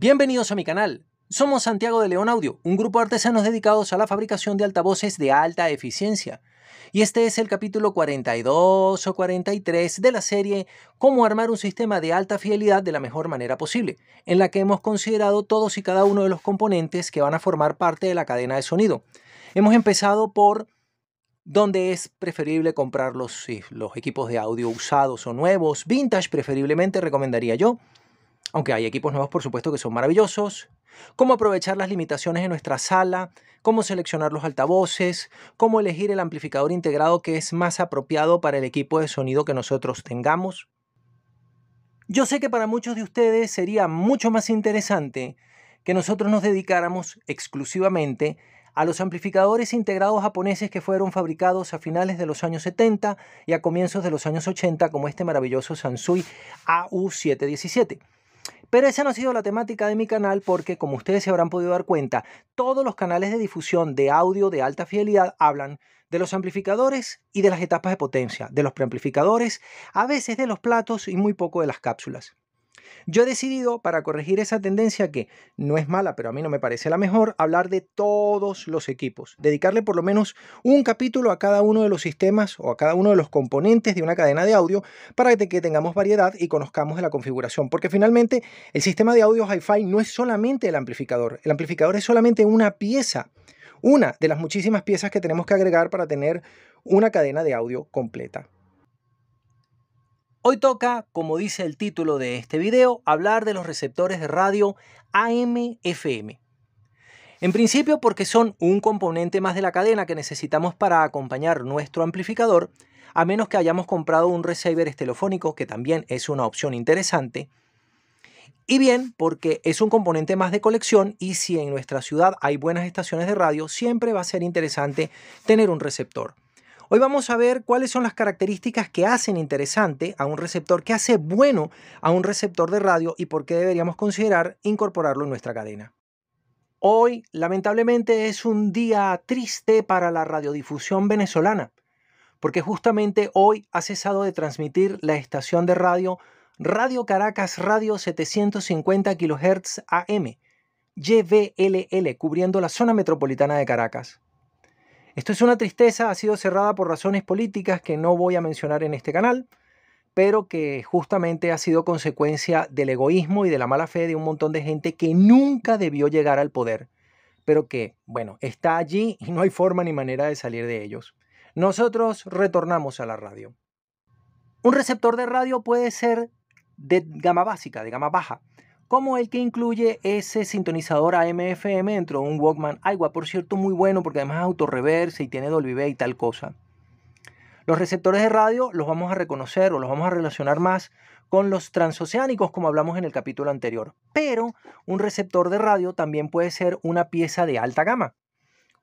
Bienvenidos a mi canal. Somos Santiago de León Audio, un grupo de artesanos dedicados a la fabricación de altavoces de alta eficiencia. Y este es el capítulo 42 o 43 de la serie Cómo armar un sistema de alta fidelidad de la mejor manera posible, en la que hemos considerado todos y cada uno de los componentes que van a formar parte de la cadena de sonido. Hemos empezado por dónde es preferible comprar los, los equipos de audio usados o nuevos, vintage preferiblemente recomendaría yo aunque hay equipos nuevos por supuesto que son maravillosos, cómo aprovechar las limitaciones de nuestra sala, cómo seleccionar los altavoces, cómo elegir el amplificador integrado que es más apropiado para el equipo de sonido que nosotros tengamos. Yo sé que para muchos de ustedes sería mucho más interesante que nosotros nos dedicáramos exclusivamente a los amplificadores integrados japoneses que fueron fabricados a finales de los años 70 y a comienzos de los años 80 como este maravilloso Sansui AU717. Pero esa no ha sido la temática de mi canal porque, como ustedes se habrán podido dar cuenta, todos los canales de difusión de audio de alta fidelidad hablan de los amplificadores y de las etapas de potencia, de los preamplificadores, a veces de los platos y muy poco de las cápsulas. Yo he decidido, para corregir esa tendencia que no es mala, pero a mí no me parece la mejor, hablar de todos los equipos, dedicarle por lo menos un capítulo a cada uno de los sistemas o a cada uno de los componentes de una cadena de audio para que tengamos variedad y conozcamos de la configuración, porque finalmente el sistema de audio hi-fi no es solamente el amplificador, el amplificador es solamente una pieza, una de las muchísimas piezas que tenemos que agregar para tener una cadena de audio completa. Hoy toca, como dice el título de este video, hablar de los receptores de radio AM-FM. En principio porque son un componente más de la cadena que necesitamos para acompañar nuestro amplificador, a menos que hayamos comprado un receiver estelofónico, que también es una opción interesante. Y bien, porque es un componente más de colección y si en nuestra ciudad hay buenas estaciones de radio, siempre va a ser interesante tener un receptor. Hoy vamos a ver cuáles son las características que hacen interesante a un receptor, que hace bueno a un receptor de radio y por qué deberíamos considerar incorporarlo en nuestra cadena. Hoy, lamentablemente, es un día triste para la radiodifusión venezolana, porque justamente hoy ha cesado de transmitir la estación de radio Radio Caracas Radio 750 kHz AM, YVLL, cubriendo la zona metropolitana de Caracas. Esto es una tristeza, ha sido cerrada por razones políticas que no voy a mencionar en este canal, pero que justamente ha sido consecuencia del egoísmo y de la mala fe de un montón de gente que nunca debió llegar al poder, pero que, bueno, está allí y no hay forma ni manera de salir de ellos. Nosotros retornamos a la radio. Un receptor de radio puede ser de gama básica, de gama baja, como el que incluye ese sintonizador AM-FM dentro de un Walkman Agua, por cierto, muy bueno porque además es autorreverse y tiene Dolby B y tal cosa. Los receptores de radio los vamos a reconocer o los vamos a relacionar más con los transoceánicos como hablamos en el capítulo anterior. Pero un receptor de radio también puede ser una pieza de alta gama,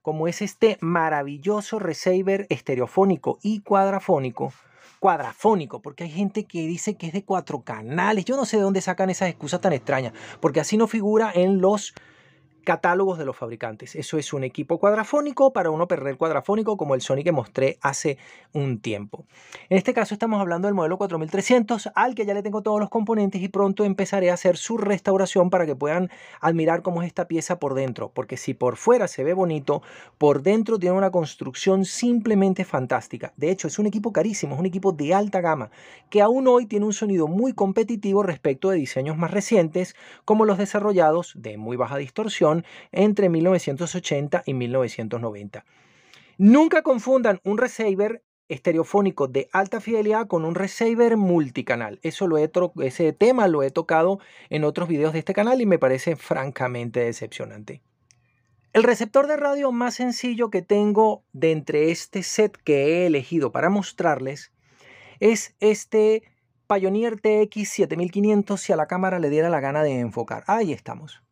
como es este maravilloso receiver estereofónico y cuadrafónico cuadrafónico, porque hay gente que dice que es de cuatro canales. Yo no sé de dónde sacan esas excusas tan extrañas, porque así no figura en los catálogos de los fabricantes. Eso es un equipo cuadrafónico para uno perder cuadrafónico como el Sony que mostré hace un tiempo. En este caso estamos hablando del modelo 4300 al que ya le tengo todos los componentes y pronto empezaré a hacer su restauración para que puedan admirar cómo es esta pieza por dentro. Porque si por fuera se ve bonito, por dentro tiene una construcción simplemente fantástica. De hecho es un equipo carísimo, es un equipo de alta gama que aún hoy tiene un sonido muy competitivo respecto de diseños más recientes como los desarrollados de muy baja distorsión entre 1980 y 1990. Nunca confundan un receiver estereofónico de alta fidelidad con un receiver multicanal. Eso lo he ese tema lo he tocado en otros videos de este canal y me parece francamente decepcionante. El receptor de radio más sencillo que tengo de entre este set que he elegido para mostrarles es este Pioneer TX 7500 si a la cámara le diera la gana de enfocar. Ahí estamos.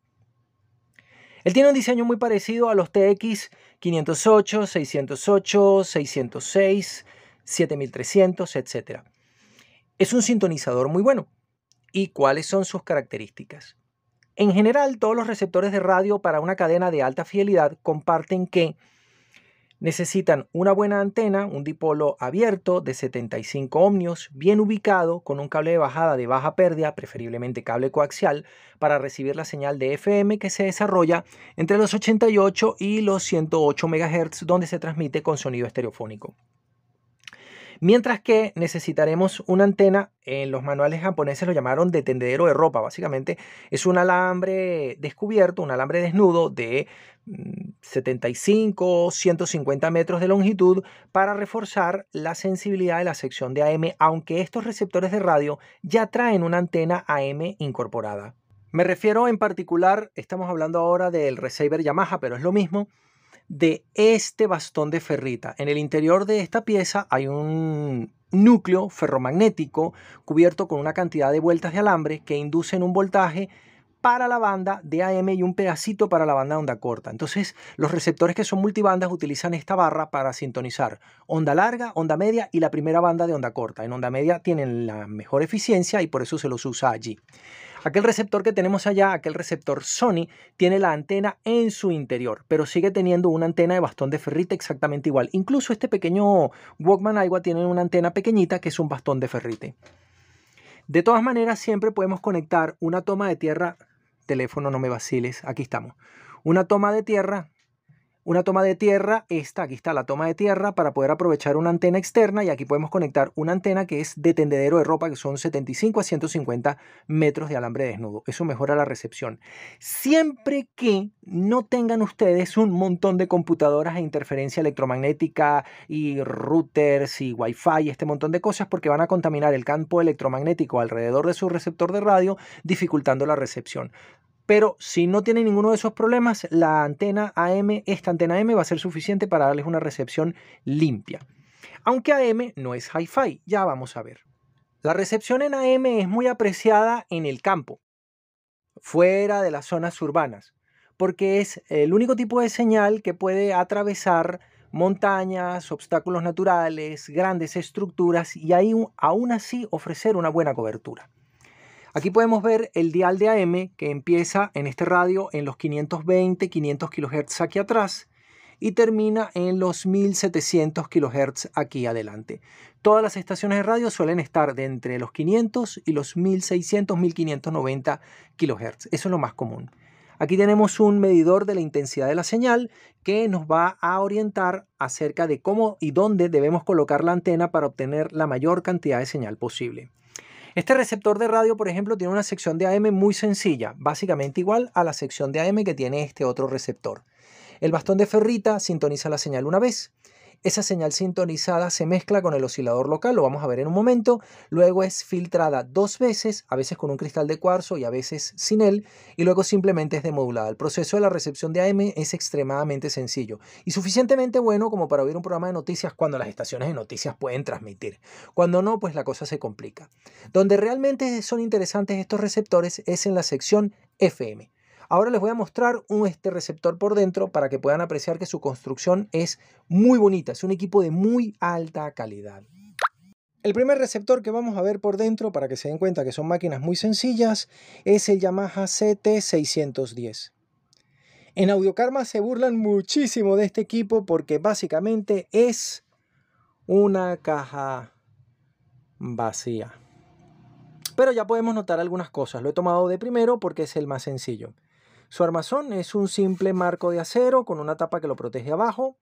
Él tiene un diseño muy parecido a los TX 508, 608, 606, 7300, etc. Es un sintonizador muy bueno. ¿Y cuáles son sus características? En general, todos los receptores de radio para una cadena de alta fidelidad comparten que Necesitan una buena antena, un dipolo abierto de 75 ohmios, bien ubicado, con un cable de bajada de baja pérdida, preferiblemente cable coaxial, para recibir la señal de FM que se desarrolla entre los 88 y los 108 MHz, donde se transmite con sonido estereofónico. Mientras que necesitaremos una antena, en los manuales japoneses lo llamaron de tendedero de ropa. Básicamente es un alambre descubierto, un alambre desnudo de 75, mm, 150 metros de longitud para reforzar la sensibilidad de la sección de AM, aunque estos receptores de radio ya traen una antena AM incorporada. Me refiero en particular, estamos hablando ahora del receiver Yamaha, pero es lo mismo, de este bastón de ferrita. En el interior de esta pieza hay un núcleo ferromagnético cubierto con una cantidad de vueltas de alambre que inducen un voltaje para la banda de AM y un pedacito para la banda de onda corta. Entonces, los receptores que son multibandas utilizan esta barra para sintonizar onda larga, onda media y la primera banda de onda corta. En onda media tienen la mejor eficiencia y por eso se los usa allí. Aquel receptor que tenemos allá, aquel receptor Sony, tiene la antena en su interior, pero sigue teniendo una antena de bastón de ferrite exactamente igual. Incluso este pequeño Walkman Aiwa tiene una antena pequeñita que es un bastón de ferrite. De todas maneras, siempre podemos conectar una toma de tierra, teléfono no me vaciles, aquí estamos, una toma de tierra una toma de tierra, esta, aquí está la toma de tierra para poder aprovechar una antena externa y aquí podemos conectar una antena que es de tendedero de ropa que son 75 a 150 metros de alambre desnudo. Eso mejora la recepción. Siempre que no tengan ustedes un montón de computadoras e interferencia electromagnética y routers y wifi este montón de cosas porque van a contaminar el campo electromagnético alrededor de su receptor de radio dificultando la recepción. Pero si no tiene ninguno de esos problemas, la antena AM, esta antena AM va a ser suficiente para darles una recepción limpia. Aunque AM no es Hi-Fi, ya vamos a ver. La recepción en AM es muy apreciada en el campo, fuera de las zonas urbanas, porque es el único tipo de señal que puede atravesar montañas, obstáculos naturales, grandes estructuras y ahí aún así ofrecer una buena cobertura. Aquí podemos ver el dial de AM que empieza en este radio en los 520, 500 kHz aquí atrás y termina en los 1700 kHz aquí adelante. Todas las estaciones de radio suelen estar de entre los 500 y los 1600, 1590 kHz. Eso es lo más común. Aquí tenemos un medidor de la intensidad de la señal que nos va a orientar acerca de cómo y dónde debemos colocar la antena para obtener la mayor cantidad de señal posible. Este receptor de radio, por ejemplo, tiene una sección de AM muy sencilla, básicamente igual a la sección de AM que tiene este otro receptor. El bastón de ferrita sintoniza la señal una vez, esa señal sintonizada se mezcla con el oscilador local, lo vamos a ver en un momento. Luego es filtrada dos veces, a veces con un cristal de cuarzo y a veces sin él, y luego simplemente es demodulada. El proceso de la recepción de AM es extremadamente sencillo y suficientemente bueno como para oír un programa de noticias cuando las estaciones de noticias pueden transmitir. Cuando no, pues la cosa se complica. Donde realmente son interesantes estos receptores es en la sección FM. Ahora les voy a mostrar un, este receptor por dentro para que puedan apreciar que su construcción es muy bonita, es un equipo de muy alta calidad. El primer receptor que vamos a ver por dentro, para que se den cuenta que son máquinas muy sencillas, es el Yamaha CT610. En Audiokarma se burlan muchísimo de este equipo porque básicamente es una caja vacía. Pero ya podemos notar algunas cosas. Lo he tomado de primero porque es el más sencillo. Su armazón es un simple marco de acero con una tapa que lo protege abajo,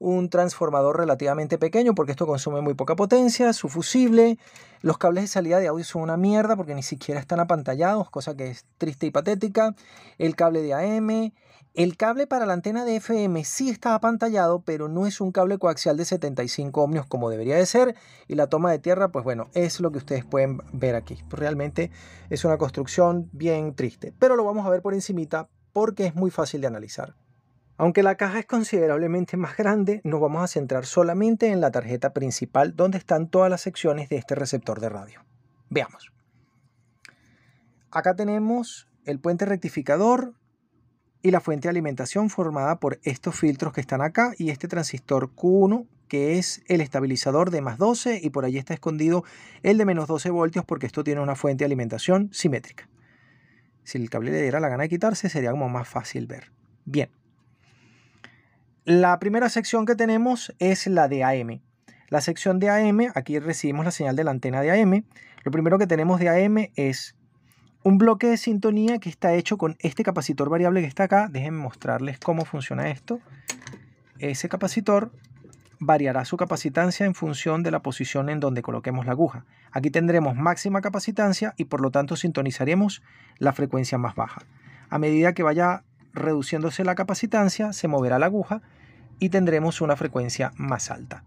un transformador relativamente pequeño porque esto consume muy poca potencia, su fusible, los cables de salida de audio son una mierda porque ni siquiera están apantallados, cosa que es triste y patética, el cable de AM, el cable para la antena de FM sí está apantallado, pero no es un cable coaxial de 75 ohmios como debería de ser. Y la toma de tierra, pues bueno, es lo que ustedes pueden ver aquí. Realmente es una construcción bien triste, pero lo vamos a ver por encimita porque es muy fácil de analizar. Aunque la caja es considerablemente más grande, nos vamos a centrar solamente en la tarjeta principal donde están todas las secciones de este receptor de radio. Veamos. Acá tenemos el puente rectificador, y la fuente de alimentación formada por estos filtros que están acá y este transistor Q1 que es el estabilizador de más 12 y por allí está escondido el de menos 12 voltios porque esto tiene una fuente de alimentación simétrica. Si el cable le diera la gana de quitarse sería como más fácil ver. Bien. La primera sección que tenemos es la de AM. La sección de AM, aquí recibimos la señal de la antena de AM. Lo primero que tenemos de AM es un bloque de sintonía que está hecho con este capacitor variable que está acá. Déjenme mostrarles cómo funciona esto. Ese capacitor variará su capacitancia en función de la posición en donde coloquemos la aguja. Aquí tendremos máxima capacitancia y por lo tanto sintonizaremos la frecuencia más baja. A medida que vaya reduciéndose la capacitancia, se moverá la aguja y tendremos una frecuencia más alta.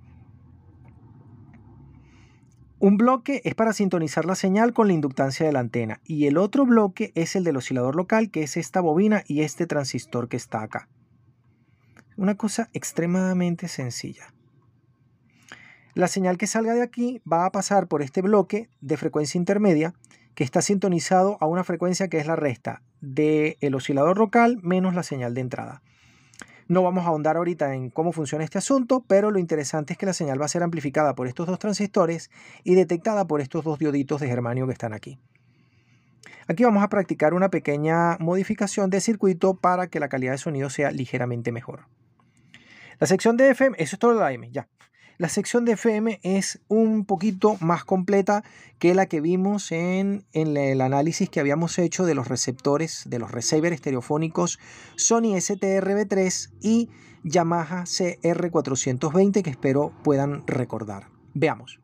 Un bloque es para sintonizar la señal con la inductancia de la antena y el otro bloque es el del oscilador local, que es esta bobina y este transistor que está acá. Una cosa extremadamente sencilla. La señal que salga de aquí va a pasar por este bloque de frecuencia intermedia que está sintonizado a una frecuencia que es la resta del oscilador local menos la señal de entrada. No vamos a ahondar ahorita en cómo funciona este asunto, pero lo interesante es que la señal va a ser amplificada por estos dos transistores y detectada por estos dos dioditos de germanio que están aquí. Aquí vamos a practicar una pequeña modificación de circuito para que la calidad de sonido sea ligeramente mejor. La sección de FM, eso es todo la AM, ya. La sección de FM es un poquito más completa que la que vimos en, el análisis que habíamos hecho de los receptores, de los receivers estereofónicos Sony STRB3 y Yamaha CR420 que espero puedan recordar. Veamos.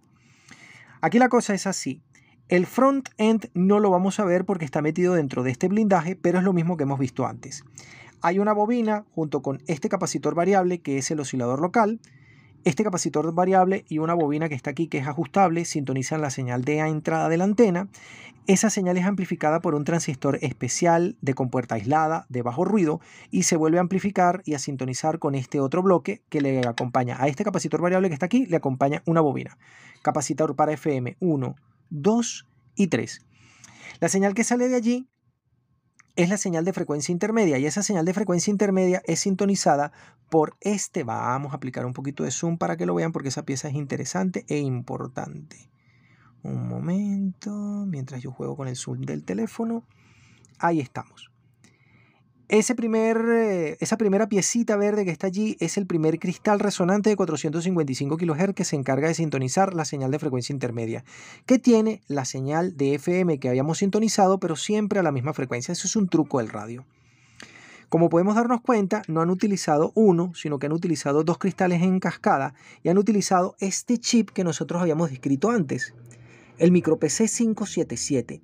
Aquí la cosa es así. El front end no lo vamos a ver porque está metido dentro de este blindaje, pero es lo mismo que hemos visto antes. Hay una bobina junto con este capacitor variable que es el oscilador local, este capacitor variable y una bobina que está aquí que es ajustable sintonizan la señal de entrada de la antena. Esa señal es amplificada por un transistor especial de compuerta aislada de bajo ruido y se vuelve a amplificar y a sintonizar con este otro bloque que le acompaña a este capacitor variable que está aquí, le acompaña una bobina. Capacitor para FM 1, 2 y 3. La señal que sale de allí es la señal de frecuencia intermedia y esa señal de frecuencia intermedia es sintonizada por este. Vamos a aplicar un poquito de zoom para que lo vean porque esa pieza es interesante e importante. Un momento, mientras yo juego con el zoom del teléfono. Ahí estamos. Ese primer, eh, esa primera piecita verde que está allí es el primer cristal resonante de 455 kHz que se encarga de sintonizar la señal de frecuencia intermedia, que tiene la señal de FM que habíamos sintonizado, pero siempre a la misma frecuencia. Eso es un truco del radio. Como podemos darnos cuenta, no han utilizado uno, sino que han utilizado dos cristales en cascada y han utilizado este chip que nosotros habíamos descrito antes, el MicroPC 577.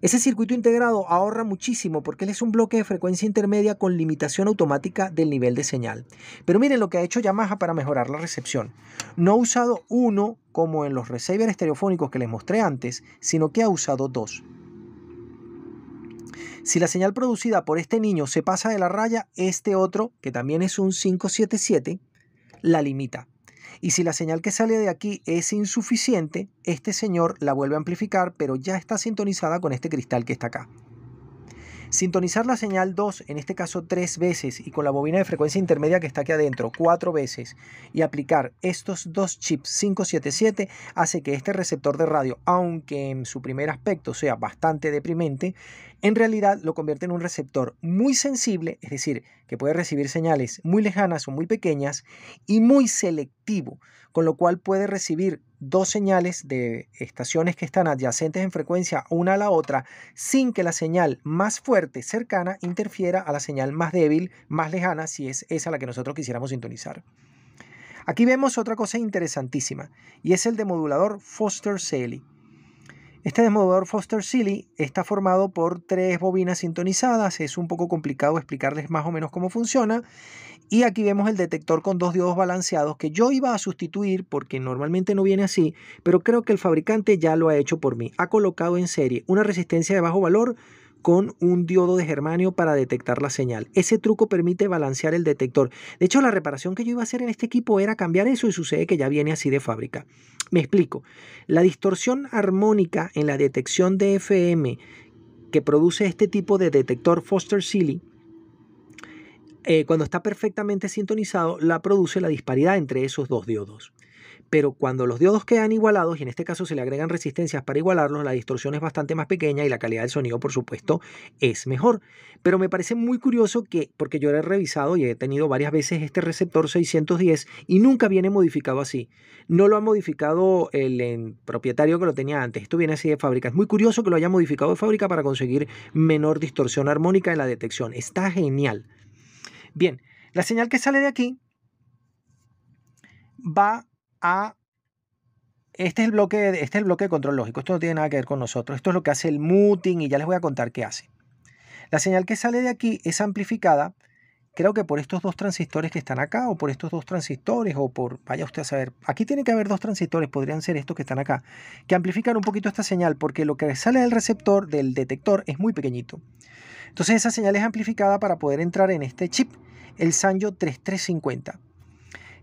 Ese circuito integrado ahorra muchísimo porque él es un bloque de frecuencia intermedia con limitación automática del nivel de señal. Pero miren lo que ha hecho Yamaha para mejorar la recepción. No ha usado uno como en los receivers estereofónicos que les mostré antes, sino que ha usado dos. Si la señal producida por este niño se pasa de la raya, este otro, que también es un 577, la limita. Y si la señal que sale de aquí es insuficiente, este señor la vuelve a amplificar, pero ya está sintonizada con este cristal que está acá. Sintonizar la señal 2, en este caso 3 veces, y con la bobina de frecuencia intermedia que está aquí adentro 4 veces, y aplicar estos dos chips 577 hace que este receptor de radio, aunque en su primer aspecto sea bastante deprimente, en realidad lo convierte en un receptor muy sensible, es decir, que puede recibir señales muy lejanas o muy pequeñas, y muy selectivo, con lo cual puede recibir dos señales de estaciones que están adyacentes en frecuencia una a la otra sin que la señal más fuerte cercana interfiera a la señal más débil, más lejana, si es esa la que nosotros quisiéramos sintonizar. Aquí vemos otra cosa interesantísima y es el demodulador Foster-Sely. Este demodulador Foster-Seeley está formado por tres bobinas sintonizadas, es un poco complicado explicarles más o menos cómo funciona y aquí vemos el detector con dos diodos balanceados que yo iba a sustituir porque normalmente no viene así, pero creo que el fabricante ya lo ha hecho por mí. Ha colocado en serie una resistencia de bajo valor con un diodo de germanio para detectar la señal. Ese truco permite balancear el detector. De hecho, la reparación que yo iba a hacer en este equipo era cambiar eso y sucede que ya viene así de fábrica. Me explico. La distorsión armónica en la detección de FM que produce este tipo de detector Foster-Seeley eh, cuando está perfectamente sintonizado, la produce la disparidad entre esos dos diodos. Pero cuando los diodos quedan igualados, y en este caso se le agregan resistencias para igualarlos, la distorsión es bastante más pequeña y la calidad del sonido, por supuesto, es mejor. Pero me parece muy curioso que, porque yo he revisado y he tenido varias veces este receptor 610 y nunca viene modificado así. No lo ha modificado el, propietario que lo tenía antes. Esto viene así de fábrica. Es muy curioso que lo haya modificado de fábrica para conseguir menor distorsión armónica en la detección. Está genial. Bien, la señal que sale de aquí va a... Este es, el bloque, este es el bloque de control lógico, esto no tiene nada que ver con nosotros, esto es lo que hace el muting y ya les voy a contar qué hace. La señal que sale de aquí es amplificada, creo que por estos dos transistores que están acá, o por estos dos transistores, o por, vaya usted a saber, aquí tiene que haber dos transistores, podrían ser estos que están acá, que amplifican un poquito esta señal, porque lo que sale del receptor, del detector, es muy pequeñito. Entonces esa señal es amplificada para poder entrar en este chip, el Sanyo 3350.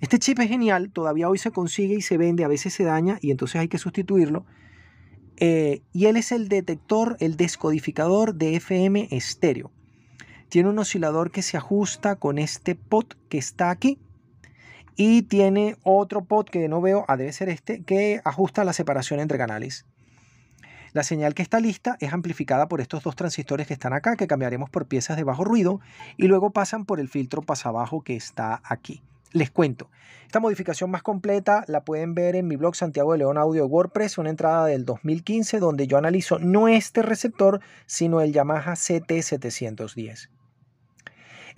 Este chip es genial, todavía hoy se consigue y se vende, a veces se daña y entonces hay que sustituirlo. Eh, y él es el detector, el descodificador de FM estéreo. Tiene un oscilador que se ajusta con este pot que está aquí. Y tiene otro pot que no veo, ah, debe ser este, que ajusta la separación entre canales. La señal que está lista es amplificada por estos dos transistores que están acá, que cambiaremos por piezas de bajo ruido, y luego pasan por el filtro pasabajo que está aquí. Les cuento, esta modificación más completa la pueden ver en mi blog Santiago de León Audio WordPress, una entrada del 2015 donde yo analizo no este receptor, sino el Yamaha CT710.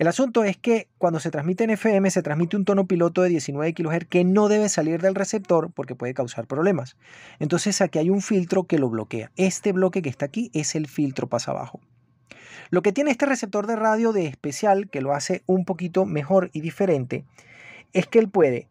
El asunto es que cuando se transmite en FM se transmite un tono piloto de 19 kHz que no debe salir del receptor porque puede causar problemas. Entonces aquí hay un filtro que lo bloquea. Este bloque que está aquí es el filtro pasa abajo. Lo que tiene este receptor de radio de especial que lo hace un poquito mejor y diferente es que él puede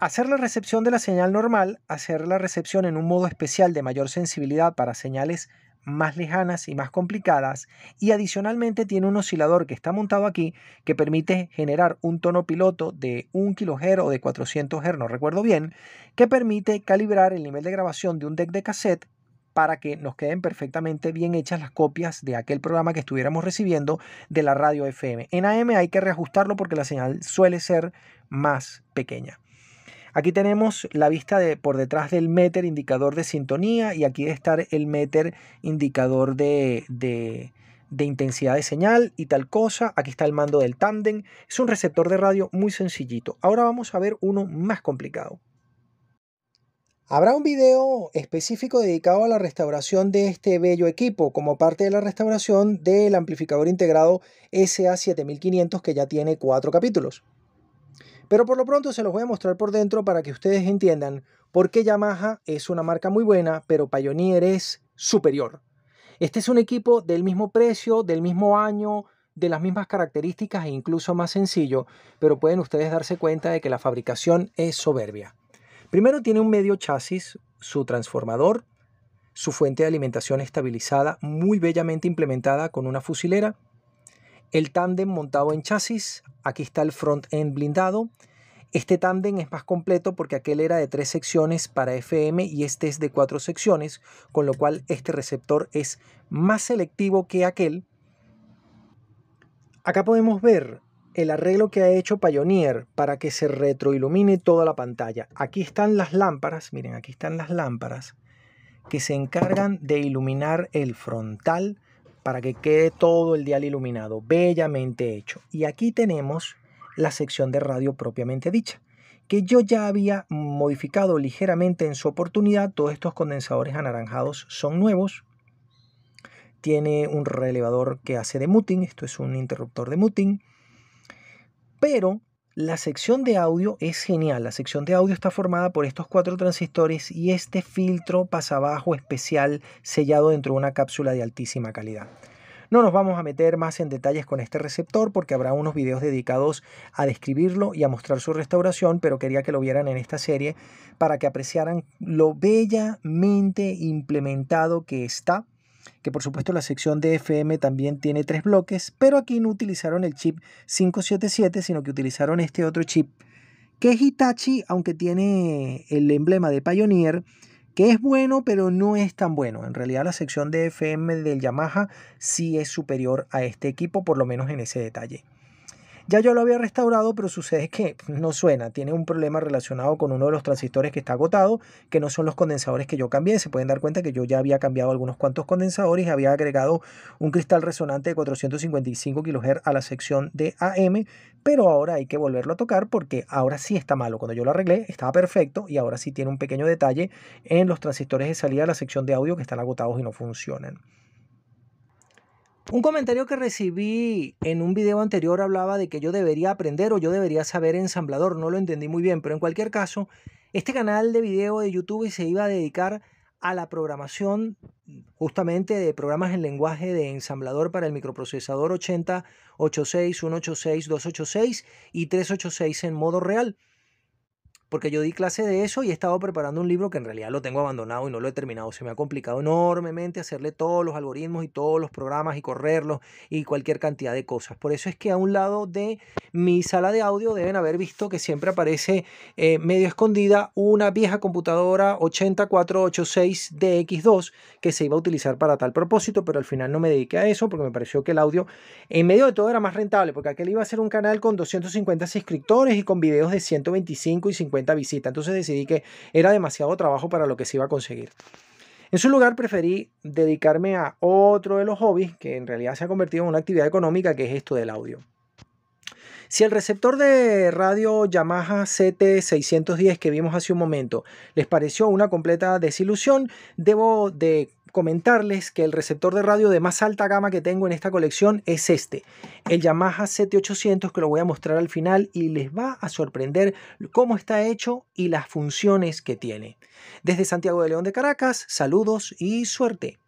hacer la recepción de la señal normal, hacer la recepción en un modo especial de mayor sensibilidad para señales más lejanas y más complicadas y adicionalmente tiene un oscilador que está montado aquí que permite generar un tono piloto de 1 kHz o de 400 Hz, no recuerdo bien, que permite calibrar el nivel de grabación de un deck de cassette para que nos queden perfectamente bien hechas las copias de aquel programa que estuviéramos recibiendo de la radio FM. En AM hay que reajustarlo porque la señal suele ser más pequeña. Aquí tenemos la vista de por detrás del meter indicador de sintonía y aquí debe estar el meter indicador de, de, de intensidad de señal y tal cosa. Aquí está el mando del tándem. Es un receptor de radio muy sencillito. Ahora vamos a ver uno más complicado. Habrá un video específico dedicado a la restauración de este bello equipo como parte de la restauración del amplificador integrado SA7500 que ya tiene cuatro capítulos. Pero por lo pronto se los voy a mostrar por dentro para que ustedes entiendan por qué Yamaha es una marca muy buena, pero Pioneer es superior. Este es un equipo del mismo precio, del mismo año, de las mismas características e incluso más sencillo, pero pueden ustedes darse cuenta de que la fabricación es soberbia. Primero tiene un medio chasis, su transformador, su fuente de alimentación estabilizada muy bellamente implementada con una fusilera, el tándem montado en chasis, aquí está el front-end blindado. Este tándem es más completo porque aquel era de tres secciones para FM y este es de cuatro secciones, con lo cual este receptor es más selectivo que aquel. Acá podemos ver el arreglo que ha hecho Pioneer para que se retroilumine toda la pantalla. Aquí están las lámparas, miren, aquí están las lámparas que se encargan de iluminar el frontal para que quede todo el dial iluminado, bellamente hecho. Y aquí tenemos la sección de radio propiamente dicha, que yo ya había modificado ligeramente en su oportunidad. Todos estos condensadores anaranjados son nuevos. Tiene un relevador que hace de muting, esto es un interruptor de muting pero la sección de audio es genial. La sección de audio está formada por estos cuatro transistores y este filtro pasabajo especial sellado dentro de una cápsula de altísima calidad. No nos vamos a meter más en detalles con este receptor porque habrá unos videos dedicados a describirlo y a mostrar su restauración, pero quería que lo vieran en esta serie para que apreciaran lo bellamente implementado que está que por supuesto la sección de FM también tiene tres bloques, pero aquí no utilizaron el chip 577, sino que utilizaron este otro chip, que es Hitachi, aunque tiene el emblema de Pioneer, que es bueno, pero no es tan bueno. En realidad la sección de FM del Yamaha sí es superior a este equipo, por lo menos en ese detalle. Ya yo lo había restaurado, pero sucede que no suena. Tiene un problema relacionado con uno de los transistores que está agotado, que no son los condensadores que yo cambié. Se pueden dar cuenta que yo ya había cambiado algunos cuantos condensadores y había agregado un cristal resonante de 455 kHz a la sección de AM, pero ahora hay que volverlo a tocar porque ahora sí está malo. Cuando yo lo arreglé estaba perfecto y ahora sí tiene un pequeño detalle en los transistores de salida a la sección de audio que están agotados y no funcionan. Un comentario que recibí en un video anterior hablaba de que yo debería aprender o yo debería saber ensamblador. No lo entendí muy bien, pero en cualquier caso, este canal de video de YouTube se iba a dedicar a la programación justamente de programas en lenguaje de ensamblador para el microprocesador 8086, 186, 286 y 386 en modo real porque yo di clase de eso y he estado preparando un libro que en realidad lo tengo abandonado y no lo he terminado. Se me ha complicado enormemente hacerle todos los algoritmos y todos los programas y correrlos y cualquier cantidad de cosas. Por eso es que a un lado de mi sala de audio deben haber visto que siempre aparece eh, medio escondida una vieja computadora 8486 DX2 que se iba a utilizar para tal propósito, pero al final no me dediqué a eso porque me pareció que el audio en medio de todo era más rentable, porque aquel iba a ser un canal con 250 suscriptores y con videos de 125 y 50 visita Entonces decidí que era demasiado trabajo para lo que se iba a conseguir. En su lugar preferí dedicarme a otro de los hobbies que en realidad se ha convertido en una actividad económica, que es esto del audio. Si el receptor de radio Yamaha CT610 que vimos hace un momento les pareció una completa desilusión, debo de comentarles que el receptor de radio de más alta gama que tengo en esta colección es este, el Yamaha 7800 que lo voy a mostrar al final y les va a sorprender cómo está hecho y las funciones que tiene. Desde Santiago de León de Caracas, saludos y suerte.